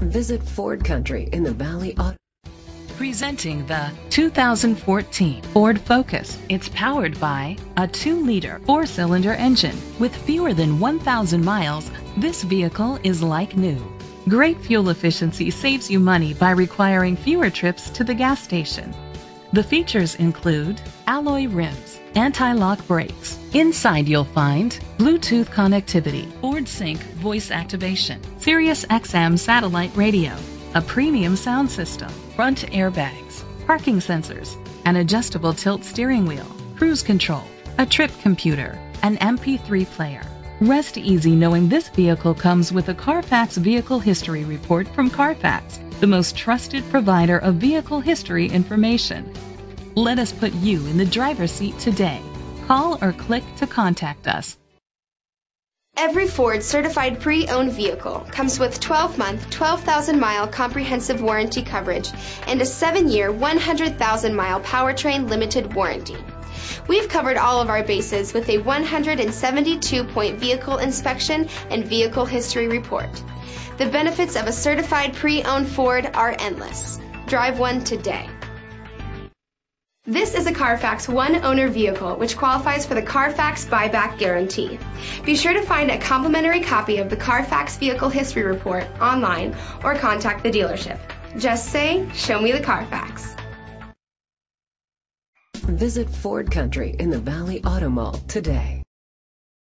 Visit Ford Country in the Valley Auto. Presenting the 2014 Ford Focus. It's powered by a 2-liter 4-cylinder engine with fewer than 1,000 miles. This vehicle is like new. Great fuel efficiency saves you money by requiring fewer trips to the gas station. The features include alloy rims, anti-lock brakes. Inside you'll find Bluetooth connectivity, Ford Sync voice activation, Sirius XM satellite radio, a premium sound system, front airbags, parking sensors, an adjustable tilt steering wheel, cruise control, a trip computer, an MP3 player. Rest easy knowing this vehicle comes with a Carfax Vehicle History Report from Carfax, the most trusted provider of vehicle history information. Let us put you in the driver's seat today. Call or click to contact us. Every Ford certified pre-owned vehicle comes with 12-month, 12,000-mile comprehensive warranty coverage and a 7-year, 100,000-mile powertrain limited warranty. We've covered all of our bases with a 172-point vehicle inspection and vehicle history report. The benefits of a certified pre-owned Ford are endless. Drive one today. This is a Carfax one owner vehicle which qualifies for the Carfax buyback guarantee. Be sure to find a complimentary copy of the Carfax Vehicle History Report online or contact the dealership. Just say, Show me the Carfax. Visit Ford Country in the Valley Auto Mall today.